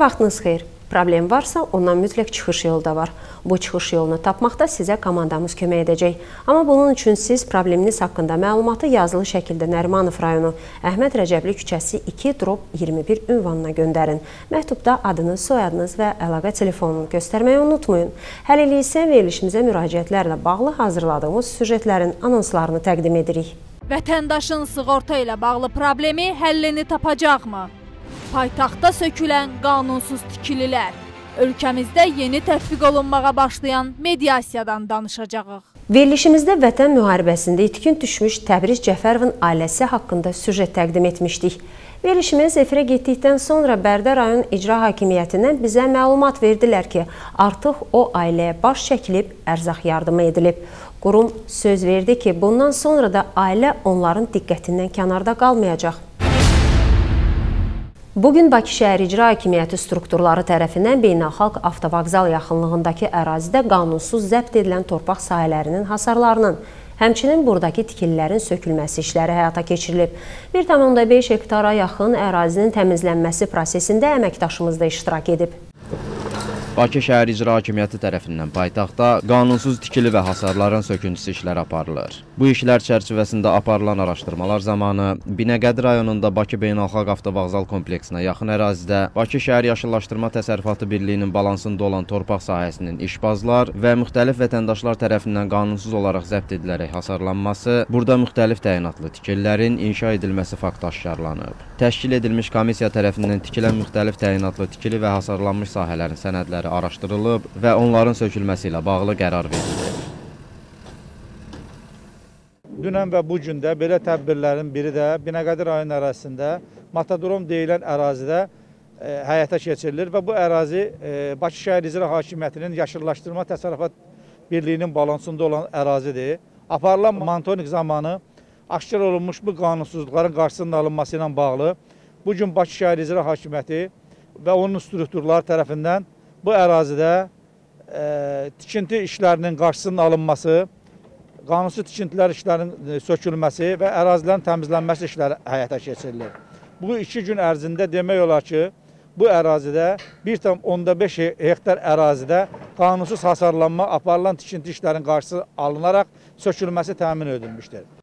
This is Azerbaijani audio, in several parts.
vaxtınız xeyir. Problem varsa ondan mütləq çıxış yolu da var. Bu çıxış yolunu tapmaqda sizə komandamız kömək edəcək. Amma bunun üçün siz probleminiz haqqında məlumatı yazılı şəkildə Nərimanov rayonu Əhməd Rəcəbli küçəsi 2-21 ünvanına göndərin. Məktubda adınız, soyadınız və əlaqə telefonunu göstərməyi unutmayın. Hələlik isə verilişimizə müraciətlərlə bağlı hazırladığımız süjetlərin anonslarını təqdim edirik. Vətəndaşın sığorta ilə bağlı problemi həllini tapacaqmı? Paytaxtda sökülən qanunsuz tikililər. Ölkəmizdə yeni tətbiq olunmağa başlayan mediasiyadan danışacağıq. Verilişimizdə Vətən müharibəsində itkin düşmüş Təbriz Cəfərovun ailəsi haqqında süjet təqdim etmişdik. Verilişimiz efirə getdikdən sonra Bərdə rayon icra hakimiyyətindən bizə məlumat verdilər ki, artıq o ailəyə baş çəkilib, ərzaq yardımı edilib. Qurum söz verdi ki, bundan sonra da ailə onların diqqətindən kənarda qalmayacaq. Bugün Bakı şəhər icra hakimiyyəti strukturları tərəfindən beynəlxalq avtovağzal yaxınlığındakı ərazidə qanunsuz zəbt edilən torpaq sahələrinin hasarlarının, həmçinin buradakı tikililərin sökülməsi işləri həyata keçirilib. 1,5 hektara yaxın ərazinin təmizlənməsi prosesində əməkdaşımız da iştirak edib. Bakı şəhər icra hakimiyyəti tərəfindən paytaxtda qanunsuz tikili və hasarların söküntüsü işləri aparılır. Bu işlər çərçivəsində aparılan araşdırmalar zamanı Binəqədi rayonunda Bakı Beynəlxalq Avtovağzal kompleksinə yaxın ərazidə Bakı şəhər yaşıllaşdırma təsərrüfatı birliyinin balansında olan torpaq sahəsinin işbazlar və müxtəlif vətəndaşlar tərəfindən qanunsuz olaraq zəbt edilərək hasarlanması, burada müxtəlif təyinatlı tikililərin inşa edilməsi faktı aşkarlanıb. Təşkil edilmiş komissiya tərəfindən tikilən müxtəlif təyinatlı tikili və hasarlanmış sahələrin sənədləri məsələləri araşdırılıb və onların sökülməsi ilə bağlı qərar verilib. Dünən və bu gün də belə tədbirlərin biri də Binəqədi rayon ərazisində Matadrom deyilən ərazidə e, həyata keçirilir və bu ərazi e, Bakı şəhər icra hakimiyyətinin yaşıllaşdırma təsərrüfat birliyinin balansında olan ərazidir. Aparılan monitorinq zamanı aşkar olunmuş bu qanunsuzluqların qarşısının alınması ilə bağlı bu gün Bakı şəhər icra hakimiyyəti və onun strukturları tərəfindən bu ərazidə e, tikinti işlərinin qarşısının alınması, qanunsuz tikintilər işlərinin e, sökülməsi və ərazilərin təmizlənməsi işləri həyata keçirilir. Bu iki gün ərzində demək olar ki, bu ərazidə 1,5 hektar ərazidə qanunsuz hasarlanma aparılan tikinti işlərinin qarşısı alınaraq sökülməsi təmin edilmişdir.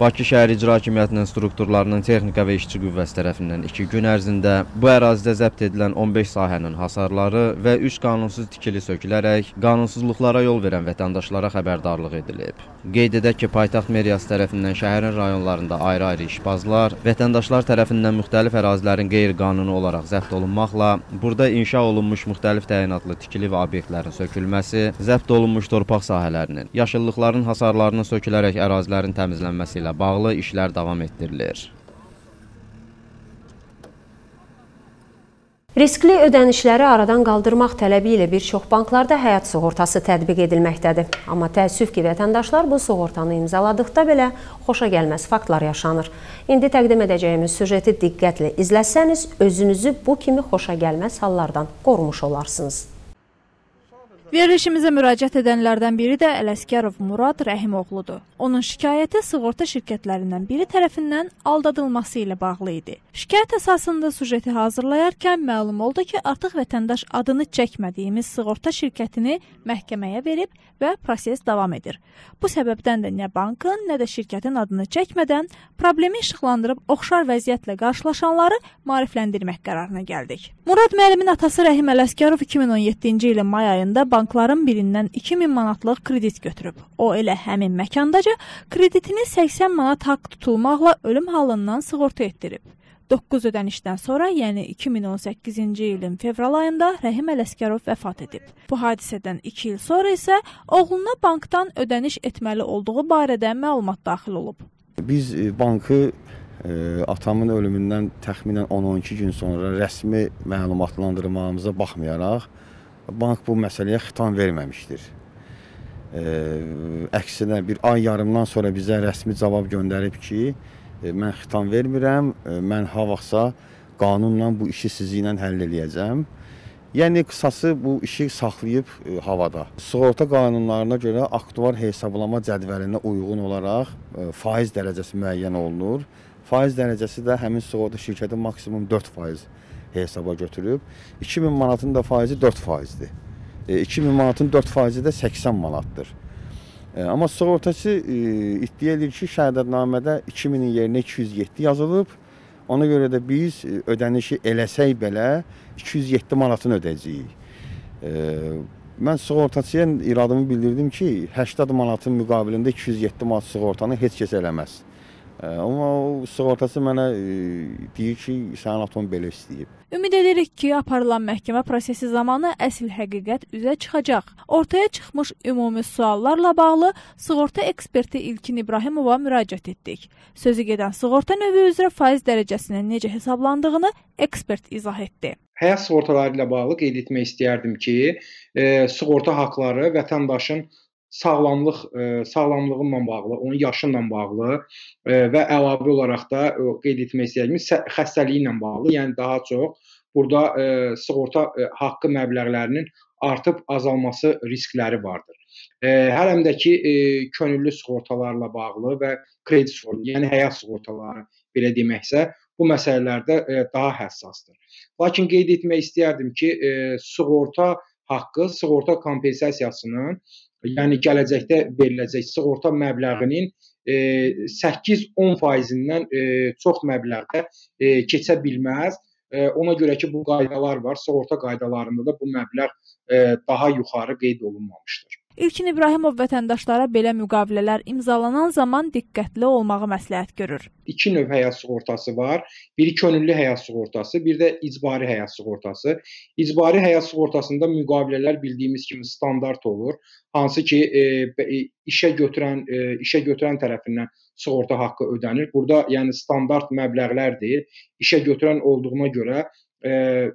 Bakı şəhər icra hakimiyyətinin strukturlarının texnika və işçi qüvvəsi tərəfindən 2 gün ərzində bu ərazidə zəbt edilən 15 sahənin hasarları və 3 qanunsuz tikili sökülərək qanunsuzluqlara yol verən vətəndaşlara xəbərdarlıq edilib. Qeyd edək ki, paytaxt meriyası tərəfindən şəhərin rayonlarında ayrı-ayrı işbazlar vətəndaşlar tərəfindən müxtəlif ərazilərin qeyri-qanuni olaraq zəbt olunmaqla burada inşa olunmuş müxtəlif təyinatlı tikili və obyektlərin sökülməsi, zəbt olunmuş torpaq sahələrinin, yaşıllıqların hasarlarının sökülərək ərazilərin təmizlənməsi ilə ilə bağlı işlər davam etdirilir. Riskli ödənişləri aradan qaldırmaq tələbi ilə bir çox banklarda həyat sığortası tətbiq edilməkdədir. Amma təəssüf ki, vətəndaşlar bu sığortanı imzaladıqda belə xoşa gəlməz faktlar yaşanır. İndi təqdim edəcəyimiz süjeti diqqətlə izləsəniz, özünüzü bu kimi xoşa gəlməz hallardan qorumuş olarsınız. Verilişimizə müraciət edənlərdən biri də Ələsgərov Murad Rəhimoğludur. Onun şikayəti sığorta şirkətlərindən biri tərəfindən aldadılması ilə bağlı idi. Şikayət əsasında sujeti hazırlayarkən məlum oldu ki, artıq vətəndaş adını çəkmədiyimiz sığorta şirkətini məhkəməyə verib və proses davam edir. Bu səbəbdən də nə bankın, nə də şirkətin adını çəkmədən problemi işıqlandırıb oxşar vəziyyətlə qarşılaşanları maarifləndirmək qərarına gəldik. Murad müəllimin atası Rəhim Ələsgərov 2017-ci ilin may ayında bankların birindən 2000 manatlıq kredit götürüb. O elə həmin məkandaca kreditini 80 manat haqq tutulmaqla ölüm halından sığorta etdirib. 9 ödənişdən sonra, yəni 2018-ci ilin fevral ayında Rəhim Ələsgərov vəfat edib. Bu hadisədən 2 il sonra isə oğluna bankdan ödəniş etməli olduğu barədə məlumat daxil olub. Biz e, bankı e, atamın ölümündən təxminən 10-12 gün sonra rəsmi məlumatlandırmağımıza baxmayaraq bank bu məsələyə xitam verməmişdir. E, əksinə bir ay yarımdan sonra bizə rəsmi cavab göndərib ki, e, mən xitam vermirəm, e, mən ha vaxtsa qanunla bu işi sizi ilə həll eləyəcəm. Yəni qısası bu işi saxlayıb e, havada. Sığorta qanunlarına görə aktuar hesablama cədvəlinə uyğun olaraq e, faiz dərəcəsi müəyyən olunur. Faiz dərəcəsi də həmin sığorta şirkəti maksimum 4% hesaba götürüb. 2000 manatın da faizi 4 faizdir. E, 2000 manatın 4 faizi də 80 manatdır. E, amma sığortaçı e, iddia edir ki, şəhadətnamədə 2000-in yerinə 207 yazılıb. Ona görə də biz e, ödənişi eləsək belə 207 manatını ödəyəcəyik. E, mən sığortaçıya iradımı bildirdim ki, 80 manatın müqabilində 207 manat sığortanı heç kəs eləməz. Amma o sığortaçı mənə e, deyir ki, sənin atom belə istəyib. Ümid edirik ki, aparılan məhkəmə prosesi zamanı əsl həqiqət üzə çıxacaq. Ortaya çıxmış ümumi suallarla bağlı sığorta eksperti İlkin İbrahimova müraciət etdik. Sözü gedən sığorta növü üzrə faiz dərəcəsinin necə hesablandığını ekspert izah etdi. Həyat sığortaları ilə bağlı qeyd etmək istəyərdim ki, e, sığorta haqqları vətəndaşın sağlamlıq e, sağlamlığınla bağlı, onun yaşı ilə bağlı e, və əlavə olaraq da e, qeyd etmək istəyirəm, xəstəliyi ilə bağlı, yəni daha çox burada e, sığorta e, haqqı məbləğlərinin artıb azalması riskləri vardır. E, hər həm də ki, e, könüllü sığortalarla bağlı və kredit sığorta, yəni həyat sığortaları belə deməksə, bu məsələlərdə e, daha həssasdır. Lakin qeyd etmək istəyərdim ki, e, sığorta haqqı sığorta kompensasiyasının yəni gələcəkdə veriləcək sığorta məbləğinin e, 8-10 faizindən e, çox məbləğdə e, keçə bilməz. E, ona görə ki, bu qaydalar var. Sığorta qaydalarında da bu məbləğ e, daha yuxarı qeyd olunmamışdır. İlkin İbrahimov vətəndaşlara belə müqavilələr imzalanan zaman diqqətli olmağı məsləhət görür. İki növ həyat sığortası var. Biri könüllü həyat sığortası, bir də icbari həyat sığortası. İcbari həyat sığortasında müqavilələr bildiyimiz kimi standart olur, hansı ki e, e, işə götürən e, işə götürən tərəfindən sığorta haqqı ödənir. Burada yəni standart məbləğlərdir. İşə götürən olduğuna görə ə,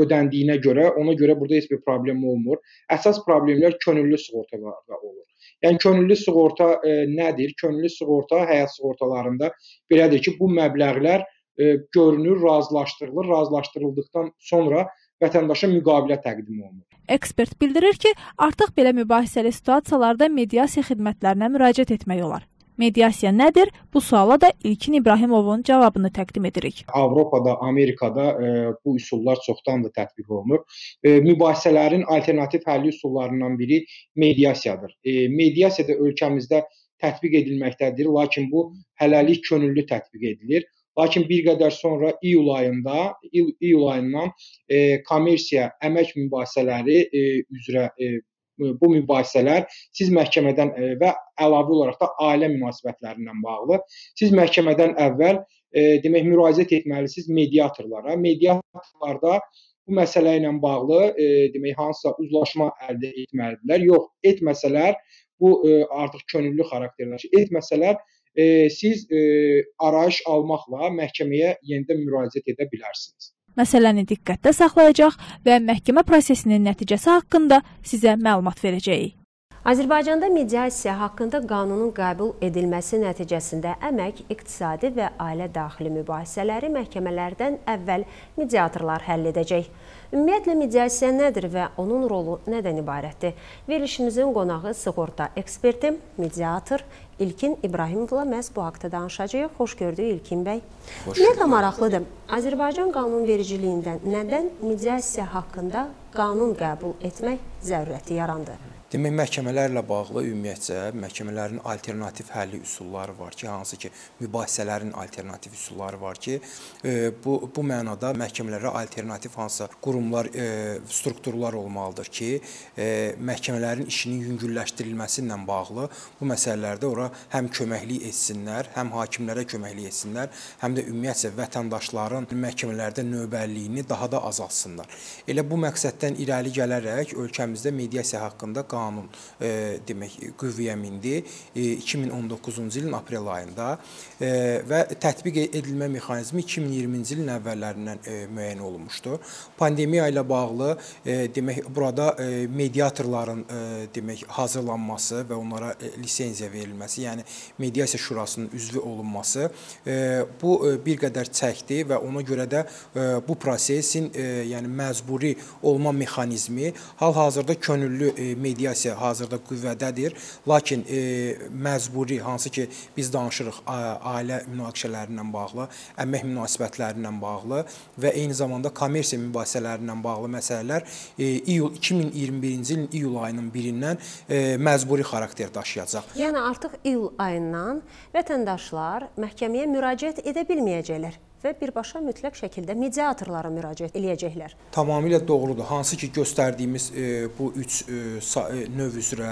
ödəndiyinə görə, ona görə burada heç bir problem olmur. Əsas problemlər könüllü sığortalarda olur. Yəni könüllü sığorta ə, nədir? Könüllü sığorta həyat sığortalarında belədir ki, bu məbləğlər ə, görünür, razılaşdırılır. Razılaşdırıldıqdan sonra vətəndaşa müqavilə təqdim olunur. Ekspert bildirir ki, artıq belə mübahisəli situasiyalarda mediasiya xidmətlərinə müraciət etmək olar. Mediasiya nədir? Bu suala da İlkin İbrahimovun cavabını təqdim edirik. Avropada, Amerikada e, bu üsullar çoxdandır tətbiq olunur. E, mübahisələrin alternativ həlli üsullarından biri mediasiyadır. E, mediasiya da ölkəmizdə tətbiq edilməkdədir, lakin bu hələlik könüllü tətbiq edilir. Lakin bir qədər sonra iyul ayında, iyul ayından e, kommersiya əmək mübahisələri e, üzrə e, bu mübahisələr siz məhkəmədən e, və əlavə olaraq da ailə münasibətlərindən bağlı siz məhkəmədən əvvəl e, demək müraciət etməlisiniz mediatorlara. Mediatorlarda bu məsələ ilə bağlı e, demək hansısa uzlaşma əldə etməlidirlər. Yox, etməsələr bu e, artıq könüllü xarakterli. Etməsələr e, siz e, arayış almaqla məhkəməyə yenidən müraciət edə bilərsiniz. Məsələni diqqətdə saxlayacaq və məhkəmə prosesinin nəticəsi haqqında sizə məlumat verəcəyik. Azərbaycanda mediasiya haqqında qanunun qəbul edilməsi nəticəsində əmək, iqtisadi və ailə daxili mübahisələri məhkəmələrdən əvvəl mediatorlar həll edəcək. Ümumiyyətlə mediasiya nədir və onun rolu nədən ibarətdir? Verilişimizin qonağı sığorta eksperti, mediator İlkin İbrahimovla məhz bu haqda danışacağıq. Xoş gördük İlkin bəy. Ümumiyyətlə maraqlıdır. Azərbaycan qanunvericiliyindən nədən mediasiya haqqında qanun qəbul etmək zərurəti yarandı? Demək, məhkəmələrlə bağlı ümumiyyətcə məhkəmələrin alternativ həlli üsulları var ki, hansı ki, mübahisələrin alternativ üsulları var ki, e, bu bu mənada məhkəmələrə alternativ hansısa qurumlar, e, strukturlar olmalıdır ki, e, məhkəmələrin işinin yüngülləşdirilməsi ilə bağlı bu məsələlərdə ora həm köməklik etsinlər, həm hakimlərə köməklik etsinlər, həm də ümumiyyətcə vətəndaşların məhkəmələrdə növbəliliyini daha da azaltsınlar. Elə bu məqsəddən irəli gələrək ölkəmizdə mediasiya haqqında qanun qanun e, demək qüvvəyə mindi e, 2019-cu ilin aprel ayında e, və tətbiq edilmə mexanizmi 2020-ci ilin əvvəllərindən e, müəyyən olunmuşdu. Pandemiya ilə bağlı e, demək burada e, mediatorların e, demək hazırlanması və onlara e, lisenziya verilməsi, yəni mediasiya şurasının üzvü olunması e, bu e, bir qədər çəkdi və ona görə də e, bu prosesin e, yəni məcburi olma mexanizmi hal-hazırda könüllü e, media mediasiya hazırda qüvvədədir. Lakin e, məcburi hansı ki biz danışırıq ailə münaqişələrindən bağlı, əmək münasibətlərindən bağlı və eyni zamanda kommersiya mübahisələrindən bağlı məsələlər e, iyul 2021-ci ilin iyul ayının 1-dən e, məcburi xarakter daşıyacaq. Yəni artıq iyul ayından vətəndaşlar məhkəməyə müraciət edə bilməyəcəklər və birbaşa mütləq şəkildə mediatorlara müraciət eləyəcəklər. Tamamilə doğrudur. Hansı ki göstərdiyimiz e, bu 3 e, e, növ üzrə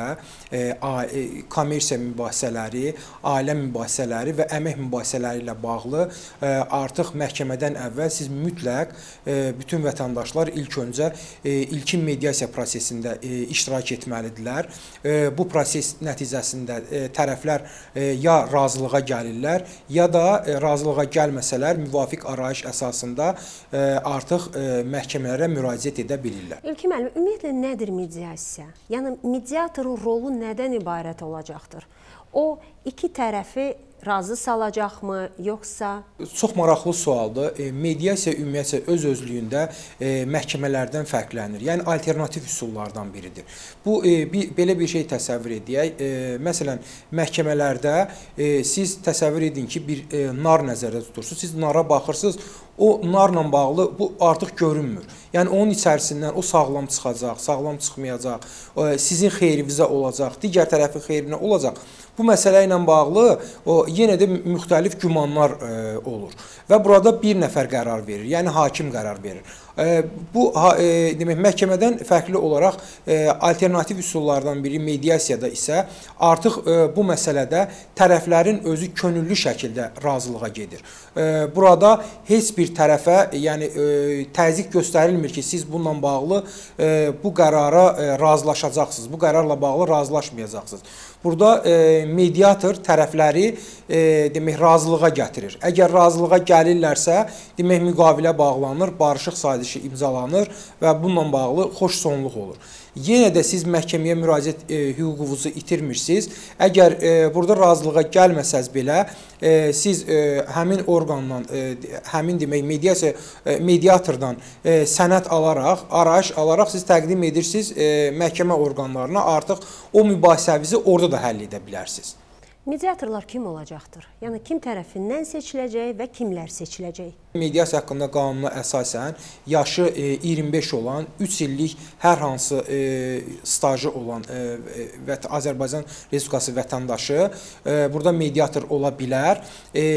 e, a, e, kommersiya mübahisələri, ailə mübahisələri və əmək mübahisələri ilə bağlı e, artıq məhkəmədən əvvəl siz mütləq e, bütün vətəndaşlar ilk öncə e, ilkin mediasiya prosesində e, iştirak etməlidirlər. E, bu proses nəticəsində e, tərəflər e, ya razılığa gəlirlər, ya da e, razılığa gəlməsələr müvafiq müvafiq arayış əsasında e, artıq e, məhkəmələrə müraciət edə bilirlər. İlkin müəllim, ümumiyyətlə nədir mediasiya? Yəni mediatorun rolu nədən ibarət olacaqdır? O iki tərəfi razı salacaqmı, yoxsa Çox maraqlı sualdır. E, mediasiya ümumiyyətlə öz özlüyündə e, məhkəmələrdən fərqlənir. Yəni alternativ üsullardan biridir. Bu e, bir belə bir şey təsəvvür edək. E, məsələn, məhkəmələrdə e, siz təsəvvür edin ki, bir e, nar nəzərdə tutursunuz. Siz nara baxırsınız, o narla bağlı bu artıq görünmür. Yəni onun içərisindən o sağlam çıxacaq, sağlam çıxmayacaq, sizin xeyrinizə olacaq, digər tərəfin xeyrinə olacaq. Bu məsələ ilə bağlı o yenə də müxtəlif gümanlar ə, olur və burada bir nəfər qərar verir, yəni hakim qərar verir. Bu e, demək məhkəmədən fərqli olaraq e, alternativ üsullardan biri mediasiyada isə artıq e, bu məsələdə tərəflərin özü könüllü şəkildə razılığa gedir. Burada heç bir tərəfə, yəni təzyiq göstərilmir ki, siz bununla bağlı bu qərara razılaşacaqsınız, bu qərarla bağlı razılaşmayacaqsınız. Burada mediator tərəfləri demək razılığa gətirir. Əgər razılığa gəlirlərsə, demək müqavilə bağlanır, barışıq sazişi imzalanır və bununla bağlı xoş sonluq olur. Yenə də siz məhkəməyə müraciət e, hüququnuzu itirmirsiniz. Əgər e, burada razılığa gəlməsəz belə, e, siz e, həmin orqandan, e, həmin demək mediasiya e, mediatordan e, sənəd alaraq, arayış alaraq siz təqdim edirsiniz e, məhkəmə orqanlarına. Artıq o mübahisənizi orada da həll edə bilərsiniz. Mediatorlar kim olacaqdır? Yəni kim tərəfindən seçiləcək və kimlər seçiləcək? Mediasiya haqqında qanuna əsasən yaşı 25 e, olan, 3 illik hər hansı e, stajı olan e, və Azərbaycan Respublikası vətəndaşı burada mediator ola bilər.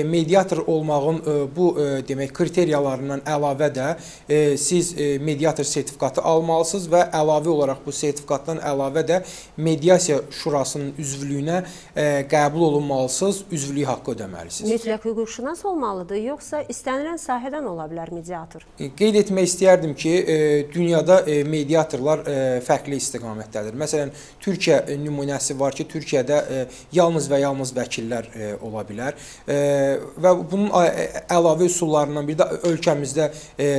Mediator olmağın bu demək kriteriyalarından əlavə də siz mediator sertifikatı almalısınız və əlavə olaraq bu sertifikatdan əlavə də mediasiya şurasının üzvlüyünə qəbul olunmalısınız, üzvlük haqqı ödəməlisiniz. Mütləq hüquqşünas olmalıdır, yoxsa istənilən sahədən ola bilər mediator? E, qeyd etmək istəyərdim ki, e, dünyada e, mediatorlar fərqli istiqamətdədir. Məsələn, Türkiyə nümunəsi var ki, Türkiyədə yalnız və yalnız vəkillər ola bilər və bunun əlavə üsullarından biri də ölkəmizdə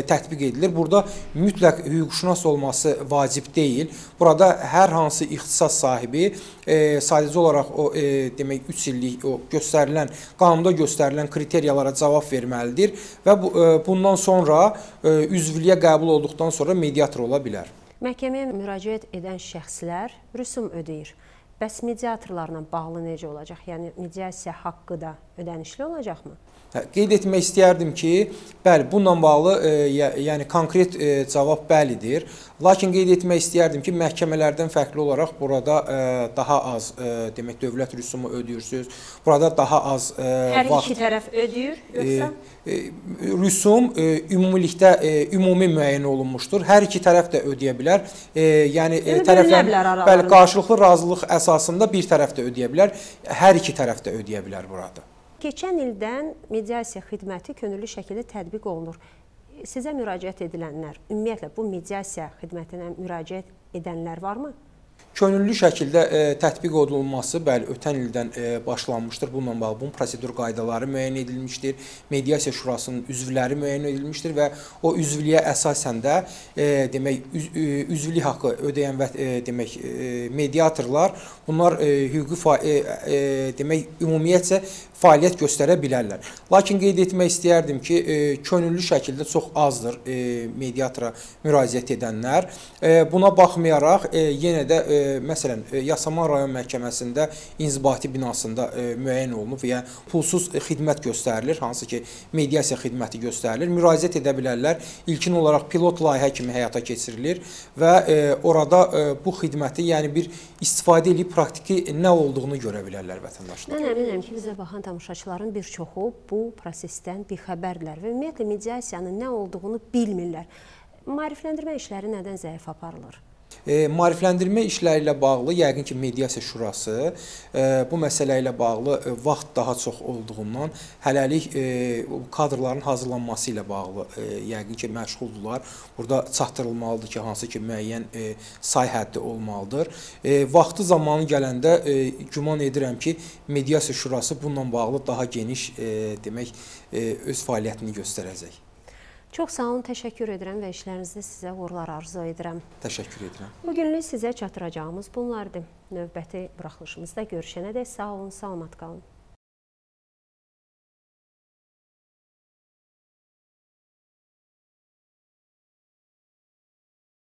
tətbiq edilir. Burada mütləq hüquqşünas olması vacib deyil. Burada hər hansı ixtisas sahibi sadəcə olaraq o demək 3 illik o göstərilən qanunda göstərilən kriteriyalara cavab verməlidir və bu, e, bundan sonra e, üzvlüyə qəbul olduqdan sonra mediator ola bilər. Məhkəməyə müraciət edən şəxslər rüsum ödəyir. Bəs mediatorlarla bağlı necə olacaq? Yəni mediasiya haqqı da ödənişli olacaqmı? Hə, qeyd etmək istəyərdim ki, bəli, bununla bağlı e, yəni konkret e, cavab bəlidir. Lakin qeyd etmək istəyərdim ki, məhkəmələrdən fərqli olaraq burada e, daha az e, demək dövlət rüsumu ödəyirsiniz. Burada daha az e, Hər vaxt Hər iki tərəf ödəyir yoxsa? E, e, rüsum e, ümumilikdə e, ümumi müəyyən olunmuşdur. Hər iki tərəf də ödəyə bilər. E, yəni e, tərəflər bəli qarşılıqlı razılıq əsasında bir tərəf də ödəyə bilər, hər iki tərəf də ödəyə bilər burada. Keçən ildən mediasiya xidməti könüllü şəkildə tətbiq olunur. Sizə müraciət edilənlər, ümumiyyətlə bu mediasiya xidmətinə müraciət edənlər varmı? Könüllü şəkildə e, tətbiq olunması bəli ötən ildən e, başlanmışdır. Bununla bağlı bunun prosedur qaydaları müəyyən edilmişdir. Mediasiya şurasının üzvləri müəyyən edilmişdir və o üzvlüyə əsasən də e, demək üz, e, üzvlük haqqı ödəyən və e, demək e, mediatorlar bunlar e, hüquqi fa, e, e, demək ümumiyyətcə fəaliyyət göstərə bilərlər. Lakin qeyd etmək istəyərdim ki, e, könüllü şəkildə çox azdır e, mediatora müraciət edənlər. E, buna baxmayaraq e, yenə də e, məsələn e, Yasamal rayon məhkəməsində inzibati binasında e, müəyyən olunub və ya pulsuz xidmət göstərilir, hansı ki mediasiya xidməti göstərilir. Müraciət edə bilərlər. İlkin olaraq pilot layihə kimi həyata keçirilir və e, orada e, bu xidməti, yəni bir istifadə edib praktiki nə olduğunu görə bilərlər vətəndaşlar. Mən əminəm ki, bizə baxan tamaşaçıların bir çoxu bu prosesdən bixəbərdirlər və ümumiyyətlə mediasiyanın nə olduğunu bilmirlər. Maarifləndirmə işləri nədən zəif aparılır? E, maarifləndirmə işləri ilə bağlı yəqin ki, mediasiya şurası e, bu məsələ ilə bağlı e, vaxt daha çox olduğundan hələlik e, kadrların hazırlanması ilə bağlı e, yəqin ki, məşğuldurlar. Burada çatdırılmalıdır ki, hansı ki müəyyən e, say həddi olmalıdır. E, vaxtı zamanı gələndə e, güman edirəm ki, mediasiya şurası bununla bağlı daha geniş e, demək e, öz fəaliyyətini göstərəcək. Çox sağ olun, təşəkkür edirəm və işlərinizdə sizə uğurlar arzu edirəm. Təşəkkür edirəm. Bu günlük sizə çatdıracağımız bunlardır. Növbəti buraxılışımızda görüşənədək sağ olun, salamat qalın.